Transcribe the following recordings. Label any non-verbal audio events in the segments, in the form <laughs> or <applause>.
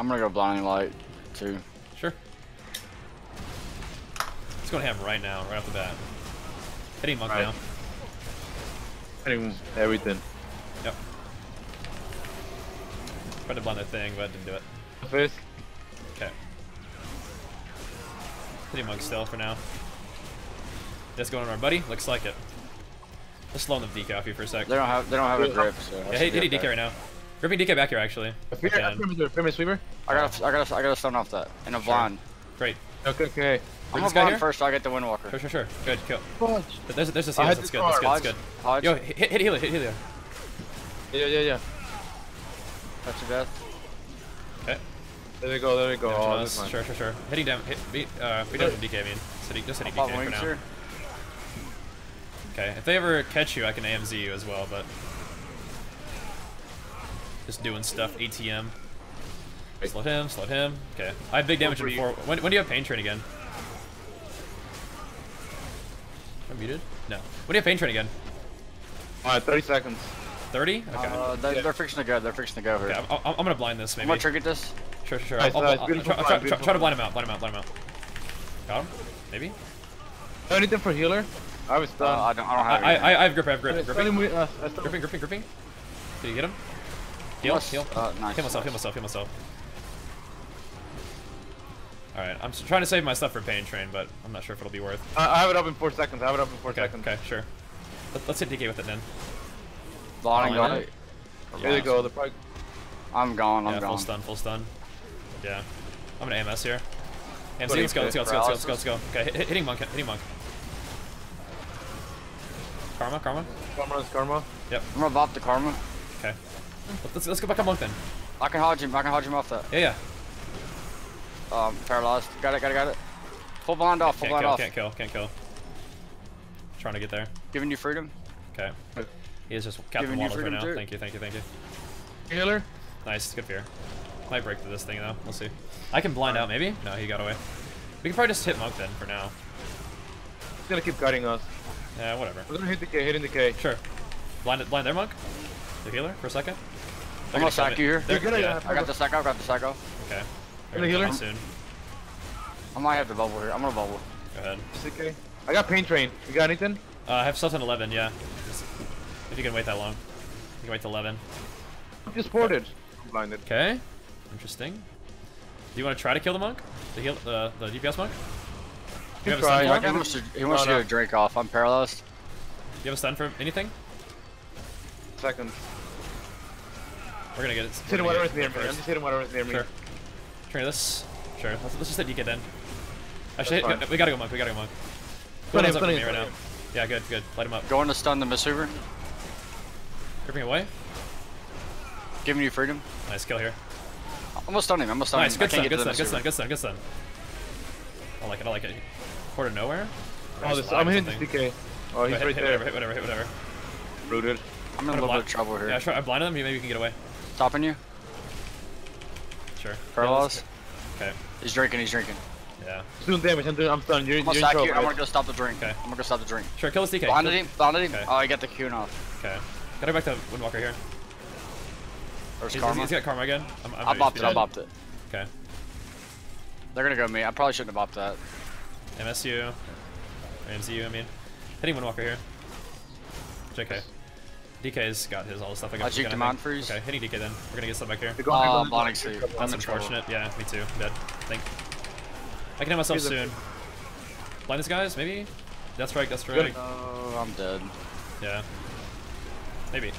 I'm gonna go blinding light too. Sure. Let's go to him right now, right off the bat. Hitting monk Right. now. Hitting everything. Yep. Tried to blind that thing, but didn't do it. First. Okay. Hitting monk still for now. That's going on our buddy. Looks like it. Let's slow the DK off you for a sec. They don't have they don't have a grip. So Yeah, hit, hit DK right now. Gripping DK back here actually. Fear, Okay. fear, fear, sweeper. I got I got I got to stun off that in a blind. Great. Okay, okay. I'm gonna guy blind first. So I get the windwalker. Sure, sure, sure. Good, kill. Fudge. But There's, there's a I seal. That's good. That's good. That's good. Hodge. Yo, hit, hit, hit healer. Hit healer. Yeah, yeah, yeah. That's your death. Okay. There we go, there we go. Damage Oh, on this us. one. Sure, sure, sure. Hitting down. Hit. Beat. Uh, beat down from DK. I mean, just hitting, just hitting DK for now. here. Okay. If they ever catch you, I can AMS you as well, but just doing stuff. ATM. Right. Slow him. Slow him. Okay. I had big damage before. When, when do you have pain train again? Am I muted? No. When do you have pain train again? Alright, 30 seconds. 30? Okay. Uh, they're, Yeah. they're fixing to go. They're fixing to go here. okay. I'm, I'm, I'm gonna blind this I'm maybe. gonna trinket this. Sure, sure, sure. Nice, I'll, nice. I'll, I'll, Beautiful try, blind, try, try, try to blind him out. Blind him out. Blind him out. Got him? Maybe. Anything for healer? I was Uh, done. I don't I don't have I. I I have grip. I have grip. Stunning Gripping. uh, Gripping. Gripping. Gripping. Did you get him? Heal. Yes. Heal. Uh, nice. Heal myself. Heal myself. Heal myself. All right. I'm trying to save my stuff for pain train, but I'm not sure if it'll be worth. I, I have it up in 4 seconds. I have it up in 4 Okay. seconds. Okay. Sure. Let, let's hit DK with it then. Blinding Blinding light. There you go. The probably I'm gone. I'm yeah. Full stun. Full stun. Yeah. I'm gonna AMS here. AMC. Buddy, Let's go. Let's go. Let's go. Let's go. Let's go. Let's go. Okay. Hit, hit- hitting monk. Hitting monk. Karma. Karma. karma, karma. Yep. I'm gonna bop the karma. Okay. Let's let's go back on monk then. I can hodge him. I can hodge him off that. Yeah. Yeah. Um, paralyzed. Got it. Got it. Got it. Full blind off. Full Can't blind kill, off. can't kill, can't kill. Trying to get there. Giving you freedom. Okay. He is just Captain Giving you right now. too. Thank you, thank you, thank you. Healer? Nice, good fear. Might break through this thing though. We'll see. I can blind out maybe. No, he got away. We can probably just hit monk then for now. He's gonna keep cutting us. Yeah, whatever. We're gonna hit the K, hitting the K. Sure. Blind, blind their monk. The healer for a second. I'm gonna sack you here. They're You're gonna- yeah. I got the psycho. I got the psycho. Okay. Gonna They're healer? soon. I might have to bubble here. I'm gonna bubble. Go ahead. Just the K. I got pain train. You got anything? Uh, I have stuff on 11. Yeah. Just- if you can wait that long, you can wait till 11. I'm just ported. I'm blinded. Okay. Interesting. Do you want to try to kill the monk? The heal, uh, the DPS monk? Do you have a try. stun I for He wants to, he wants No, to no. get a Drake off. I'm paralyzed. Do you have a stun for anything? Seconds. We're gonna get it. Just we're hitting gonna whatever's near me. I'm just hitting whatever's near me. Sure. Try this. Sure. Let's, let's just hit DK then. Actually, hit, we gotta go monk. We gotta go monk. Stun him, up stun for me right now. him. Yeah, good, good. Light him up. Going to stun the Mistweaver. Gripping away. Giving you freedom. Nice kill here. I'm gonna stun him. I'm gonna stun Nice, him. good I stun, good stun, good stun, good stun, good stun. I like it, I like it. Port of nowhere? Oh, this, I'm hitting this? DK. Oh, he's Hit, right hit there. whatever, hit whatever, hit whatever. Rooted. I'm in a Try little bit of trouble here. Yeah, sure. I blinded him. Maybe we can get away. Stopping you. Sure. Paralyzed. Okay. He's drinking. He's drinking. Yeah. Soon damage. I'm, doing, I'm stunned. You're, I'm gonna you're in sack trouble. you. I'm gonna go stop the drink. Okay. I'm gonna go stop the drink. Sure, kill this DK. Blinded Kill- him. Blinded him. Okay. Oh, I got the Q off. Okay. Gotta go back to Windwalker here. There's He's, karma. he's got karma again. I'm, I'm I bopped be it. I bopped it. Okay. They're gonna go me. I probably shouldn't have bopped that. MSU. Or MCU, I mean. Hitting Windwalker here. JK. DK's got his all the stuff I got. I juked him on freeze. Okay, hitting DK then. We're gonna get stuff back here. They're going- they're Oh, going- blinding sleet. I'm That's in trouble. unfortunate. Yeah, me too. Dead. Think. I can hit myself He's soon. Blind this guys, maybe? Death strike, death Good. strike. Oh, I'm dead. Yeah. Maybe.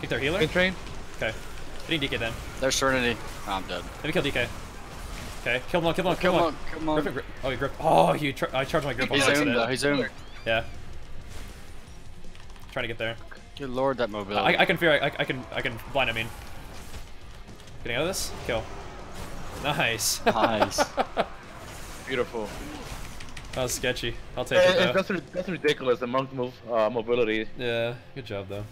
Kick their healer? Pain train. Okay. Hitting DK then. There's Serenity. Oh, I'm dead. Maybe kill DK. Okay, kill him on, kill him on, Kill kill him him on. on, kill him on. Grip it, oh, grip. Oh, you grip. Oh, you. Tr I charged my grip on He's accident. zoomed though. He's zoomed. Yeah. Trying to get there. Good lord, that mobility. I, I can fear. I, I can. I can blind. I mean. Getting out of this. Kill. Nice. <laughs> Nice. <laughs> Beautiful. that was sketchy. I'll take it though. that's, ri- that's ridiculous. The monk move uh, mobility. Yeah. Good job though.